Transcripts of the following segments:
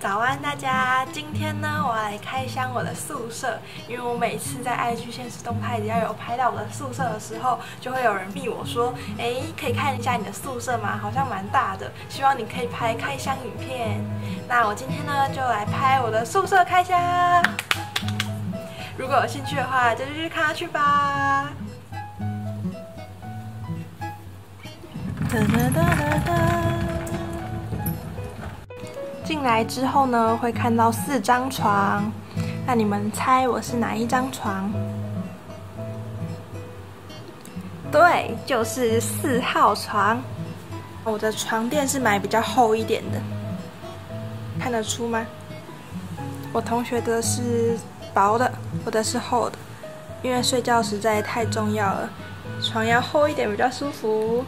早安，大家！今天呢，我要来开箱我的宿舍，因为我每次在 IG 现实动态只要有拍到我的宿舍的时候，就会有人密我说，哎，可以看一下你的宿舍吗？好像蛮大的，希望你可以拍开箱影片。那我今天呢，就来拍我的宿舍开箱。如果有兴趣的话，就继续看下去吧。哒哒哒哒哒。进来之后呢，会看到四张床。那你们猜我是哪一张床？对，就是四号床。我的床垫是买比较厚一点的，看得出吗？我同学的是薄的，我的是厚的，因为睡觉实在太重要了，床要厚一点比较舒服。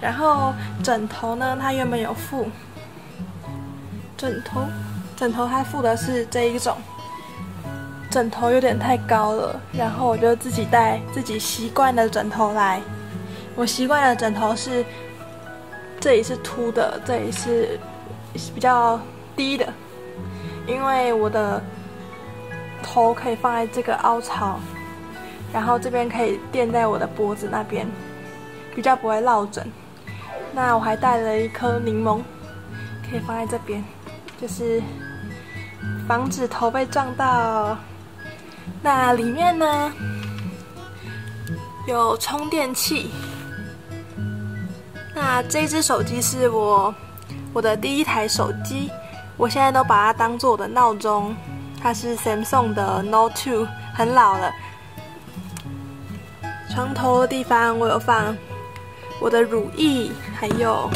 然后枕头呢，它原本有附。枕头，枕头它附的是这一种，枕头有点太高了，然后我就自己带自己习惯的枕头来。我习惯的枕头是，这里是凸的，这里是比较低的，因为我的头可以放在这个凹槽，然后这边可以垫在我的脖子那边，比较不会落枕。那我还带了一颗柠檬，可以放在这边。就是防止头被撞到。那里面呢有充电器。那这只手机是我我的第一台手机，我现在都把它当做我的闹钟。它是 Samsung 的 Note 2，很老了。床头的地方我有放我的乳液，还有。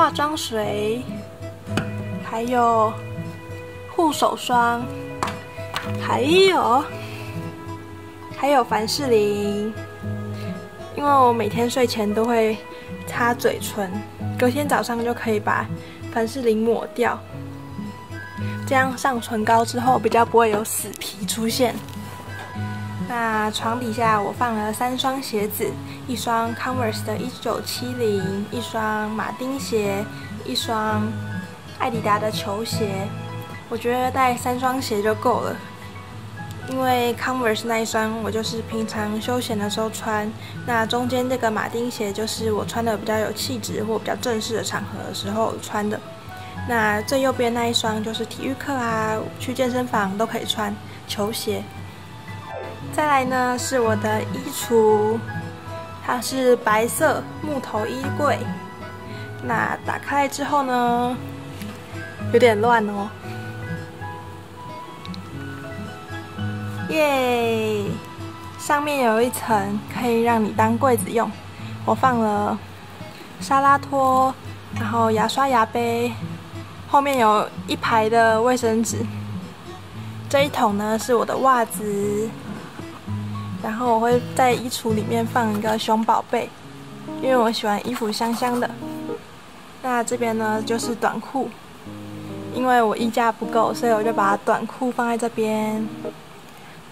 化妆水，还有护手霜，还有还有凡士林，因为我每天睡前都会擦嘴唇，隔天早上就可以把凡士林抹掉，这样上唇膏之后比较不会有死皮出现。那床底下我放了三双鞋子，一双 Converse 的1970，一双马丁鞋，一双艾迪达的球鞋。我觉得带三双鞋就够了，因为 Converse 那一双我就是平常休闲的时候穿，那中间这个马丁鞋就是我穿的比较有气质或比较正式的场合的时候穿的。那最右边那一双就是体育课啊，去健身房都可以穿球鞋。再来呢是我的衣橱，它是白色木头衣柜。那打开之后呢，有点乱哦。耶，上面有一层可以让你当柜子用，我放了沙拉托，然后牙刷、牙杯，后面有一排的卫生纸。这一桶呢是我的袜子。然后我会在衣橱里面放一个熊宝贝，因为我喜欢衣服香香的。那这边呢就是短裤，因为我衣架不够，所以我就把短裤放在这边。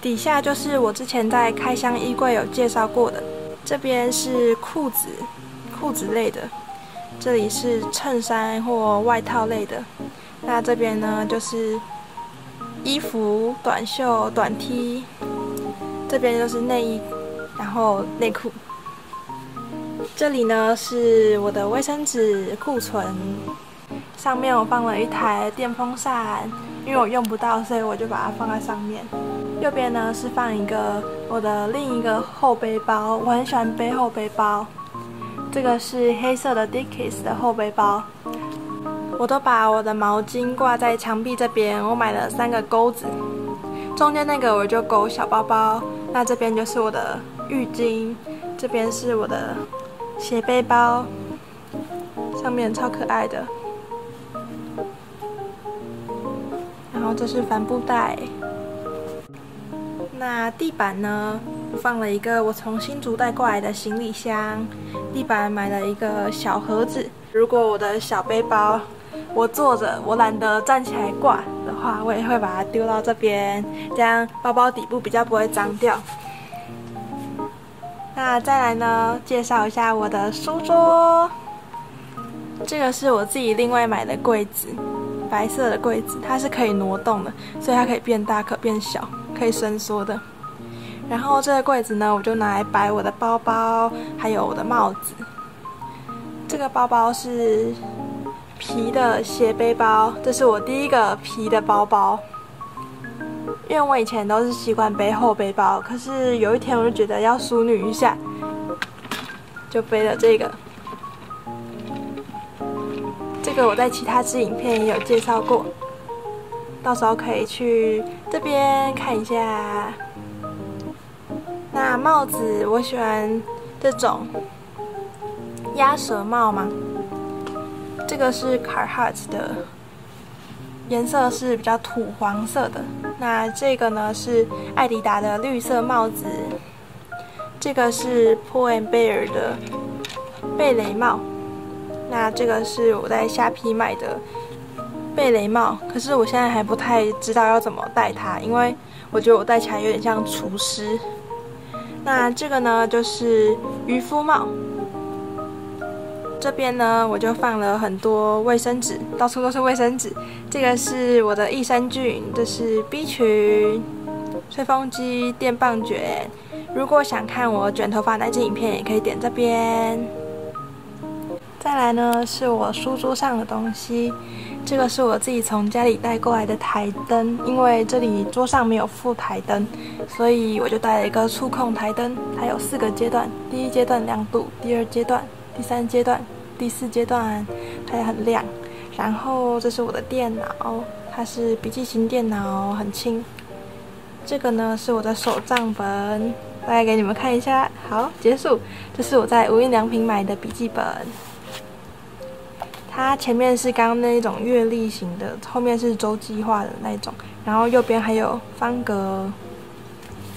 底下就是我之前在开箱衣柜有介绍过的，这边是裤子，裤子类的，这里是衬衫或外套类的。那这边呢就是衣服，短袖、短 T。这边就是内衣，然后内裤。这里呢是我的卫生纸库存，上面我放了一台电风扇，因为我用不到，所以我就把它放在上面。右边呢是放一个我的另一个后背包，我很喜欢背后背包。这个是黑色的 Dickies 的后背包。我都把我的毛巾挂在墙壁这边，我买了三个钩子，中间那个我就勾小包包。那这边就是我的浴巾，这边是我的斜背包，上面超可爱的。然后这是帆布袋。那地板呢？放了一个我从新竹带过来的行李箱。地板买了一个小盒子。如果我的小背包我坐着，我懒得站起来挂。的话，我也会把它丢到这边，这样包包底部比较不会脏掉。那再来呢，介绍一下我的书桌。这个是我自己另外买的柜子，白色的柜子，它是可以挪动的，所以它可以变大，可变小，可以伸缩的。然后这个柜子呢，我就拿来摆我的包包，还有我的帽子。这个包包是皮的斜背包，这是我第一个皮的包包。因为我以前都是习惯背后背包，可是有一天我就觉得要淑女一下，就背了这个。这个我在其他支影片也有介绍过，到时候可以去这边看一下。那帽子我喜欢这种鸭舌帽吗？这个是 Carhartt 的。颜色是比较土黄色的，那这个呢是艾迪达的绿色帽子，这个是 Pull and Bear 的贝雷帽，那这个是我在虾皮买的贝雷帽，可是我现在还不太知道要怎么戴它，因为我觉得我戴起来有点像厨师。那这个呢就是渔夫帽。这边呢，我就放了很多卫生纸，到处都是卫生纸。这个是我的益生菌，这是 B 群，吹风机、电棒卷。如果想看我卷头发那支影片，也可以点这边。再来呢，是我书桌上的东西，这个是我自己从家里带过来的台灯，因为这里桌上没有附台灯，所以我就带了一个触控台灯，它有四个阶段，第一阶段亮度，第二阶段。第三阶段，第四阶段，它也很亮。然后这是我的电脑，它是笔记型电脑，很轻。这个呢是我的手账本，大概给你们看一下。好，结束。这是我在无印良品买的笔记本，它前面是刚刚那种月历型的，后面是周计划的那种。然后右边还有方格，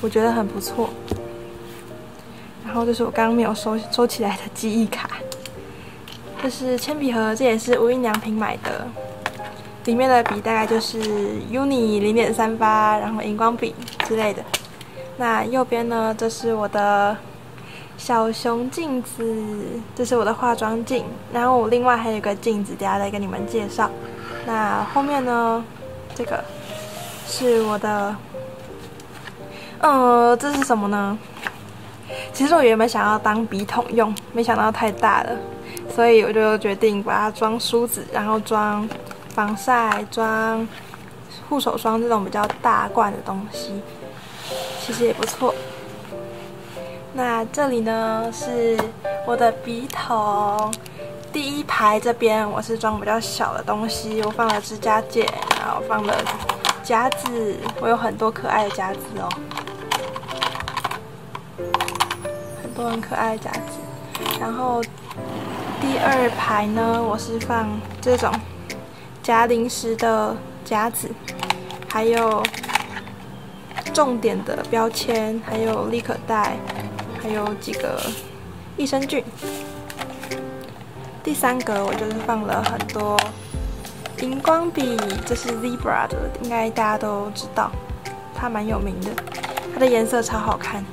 我觉得很不错。然后这是我刚刚没有收收起来的记忆卡，这是铅笔盒，这也是无印良品买的，里面的笔大概就是 Uni 零点三八，然后荧光笔之类的。那右边呢，这是我的小熊镜子，这是我的化妆镜，然后我另外还有个镜子，等下再跟你们介绍。那后面呢，这个是我的，呃，这是什么呢？其实我原本想要当笔筒用，没想到太大了，所以我就决定把它装梳子，然后装防晒、装护手霜这种比较大罐的东西，其实也不错。那这里呢是我的笔筒，第一排这边我是装比较小的东西，我放了指甲剪，然后放了夹子，我有很多可爱的夹子哦。很可爱的夹子，然后第二排呢，我是放这种夹零食的夹子，还有重点的标签，还有立可带，还有几个益生菌。第三格我就是放了很多荧光笔，这是 Zebra 的，应该大家都知道，它蛮有名的，它的颜色超好看。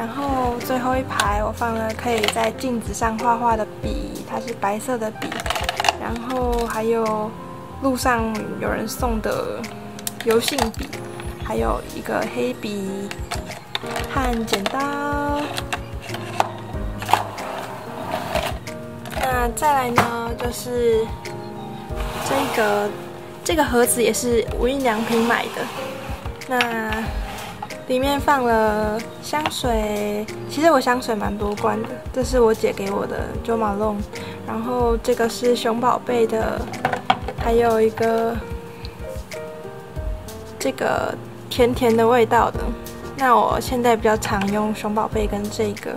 然后最后一排我放了可以在镜子上画画的笔，它是白色的笔。然后还有路上有人送的油性笔，还有一个黑笔和剪刀。那再来呢，就是这个这个盒子也是无印良品买的。那。里面放了香水，其实我香水蛮多罐的，这是我姐给我的 Jo Malone，然后这个是熊宝贝的，还有一个这个甜甜的味道的。那我现在比较常用熊宝贝跟这个，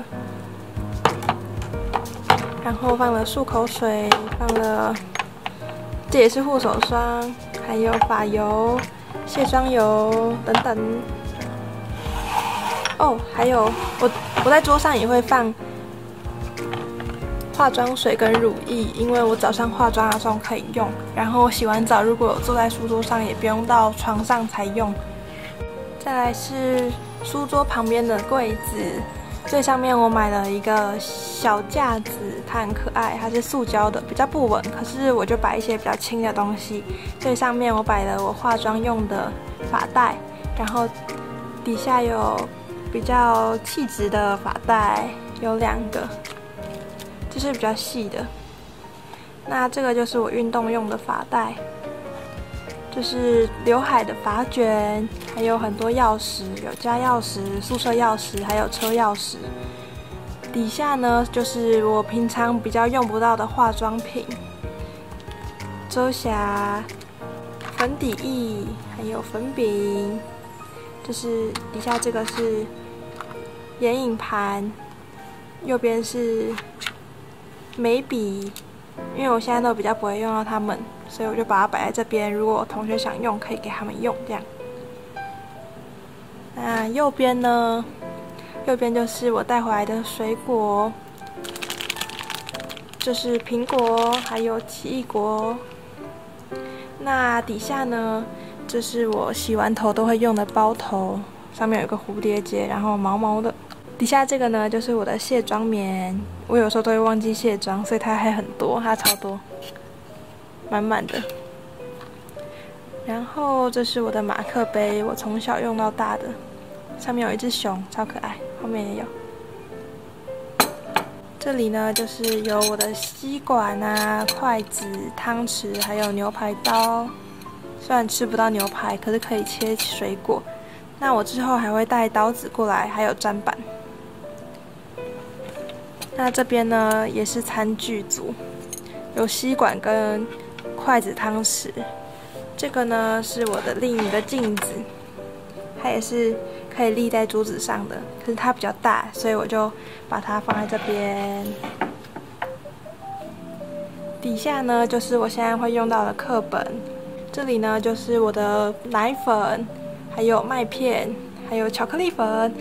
然后放了漱口水，放了这也是护手霜，还有发油、卸妆油等等。哦，还有我我在桌上也会放化妆水跟乳液，因为我早上化妆的时候可以用。然后洗完澡，如果坐在书桌上，也不用到床上才用。再来是书桌旁边的柜子，最上面我买了一个小架子，它很可爱，它是塑胶的，比较不稳。可是我就摆一些比较轻的东西。最上面我摆了我化妆用的发带，然后底下有比较气质的发带，有两个，这是比较细的。那这个就是我运动用的发带。就是刘海的发卷，还有很多钥匙，有家钥匙、宿舍钥匙，还有车钥匙。底下呢，就是我平常比较用不到的化妆品，遮瑕、粉底液，还有粉饼。就是底下这个是眼影盘，右边是眉笔。因为我现在都比较不会用到它们，所以我就把它摆在这边。如果同学想用，可以给他们用这样。那右边呢？右边就是我带回来的水果，这是苹果，还有奇异果。那底下呢？这是我洗完头都会用的包头，上面有个蝴蝶结，然后毛毛的。底下这个呢，就是我的卸妆棉。我有时候都会忘记卸妆，所以它还很多，它超多，满满的。然后这是我的马克杯，我从小用到大的，上面有一只熊，超可爱。后面也有。这里呢，就是有我的吸管啊、筷子、汤匙，还有牛排刀。虽然吃不到牛排，可是可以切水果。那我之后还会带刀子过来，还有砧板。那这边呢也是餐具组，有吸管跟筷子、汤匙。这个呢是我的另一个镜子，它也是可以立在桌子上的，可是它比较大，所以我就把它放在这边。底下呢就是我现在会用到的课本，这里呢就是我的奶粉，还有麦片，还有巧克力粉。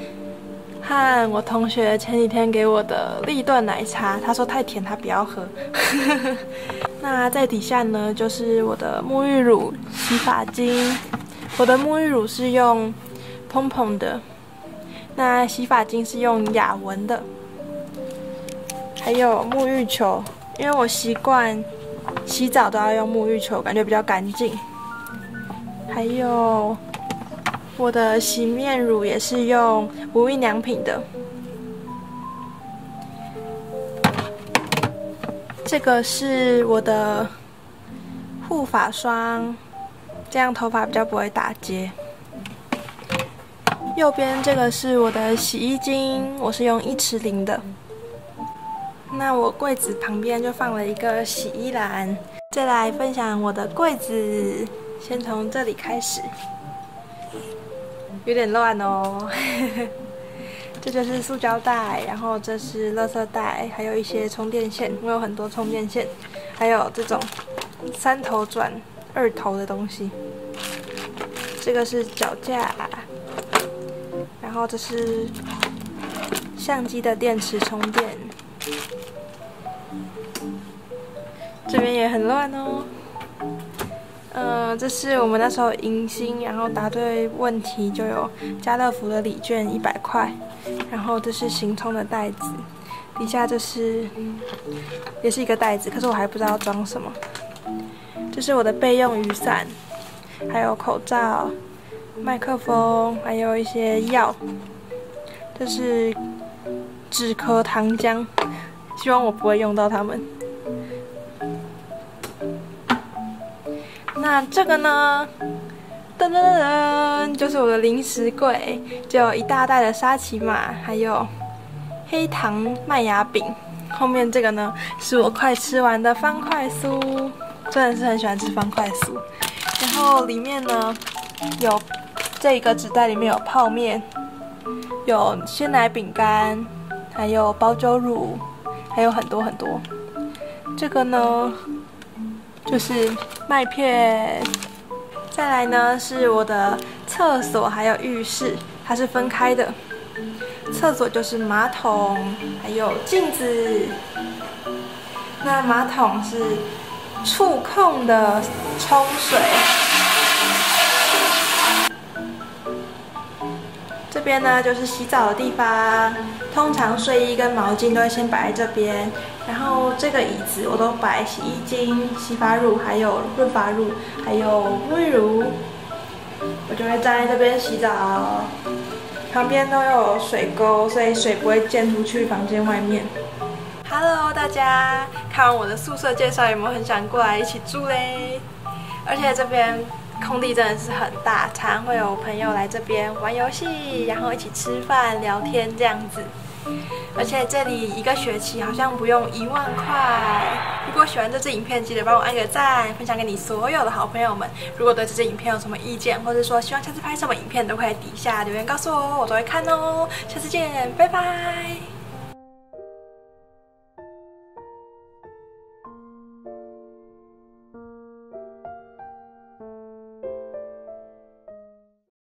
和我同学前几天给我的立顿奶茶，他说太甜，他不要喝。那在底下呢，就是我的沐浴乳、洗发精。我的沐浴乳是用蓬蓬的，那洗发精是用雅文的。还有沐浴球，因为我习惯洗澡都要用沐浴球，感觉比较干净。还有。我的洗面乳也是用无印良品的，这个是我的护发霜，这样头发比较不会打结。右边这个是我的洗衣精，我是用一池零的。那我柜子旁边就放了一个洗衣篮，再来分享我的柜子，先从这里开始。有点乱哦，这就是塑胶袋，然后这是垃圾袋，还有一些充电线，我有很多充电线，还有这种三头转二头的东西。这个是脚架，然后这是相机的电池充电，这边也很乱哦。呃，这是我们那时候迎新，然后答对问题就有家乐福的礼券一百块。然后这是行充的袋子，底下这是也是一个袋子，可是我还不知道装什么。这是我的备用雨伞，还有口罩、麦克风，还有一些药。这是止咳糖浆，希望我不会用到它们。那这个呢？噔噔噔噔，就是我的零食柜，就有一大袋的沙琪玛，还有黑糖麦芽饼。后面这个呢，是我快吃完的方块酥，真的是很喜欢吃方块酥。然后里面呢，有这个纸袋里面有泡面，有鲜奶饼干，还有包粥乳，还有很多很多。这个呢？就是麦片，再来呢是我的厕所还有浴室，它是分开的。厕所就是马桶，还有镜子。那马桶是触控的冲水。这边呢就是洗澡的地方，通常睡衣跟毛巾都会先摆在这边。然后这个椅子我都摆洗衣精、洗发乳，还有润发乳，还有沐浴乳。我就会站在这边洗澡，旁边都有水沟，所以水不会溅出去房间外面。Hello，大家，看完我的宿舍介绍，有没有很想过来一起住嘞？而且这边空地真的是很大，常常会有朋友来这边玩游戏，然后一起吃饭聊天这样子。而且这里一个学期好像不用一万块。如果喜欢这支影片，记得帮我按个赞，分享给你所有的好朋友们。如果对这支影片有什么意见，或者说希望下次拍什么影片，都可以底下留言告诉我，我都会看哦。下次见，拜拜。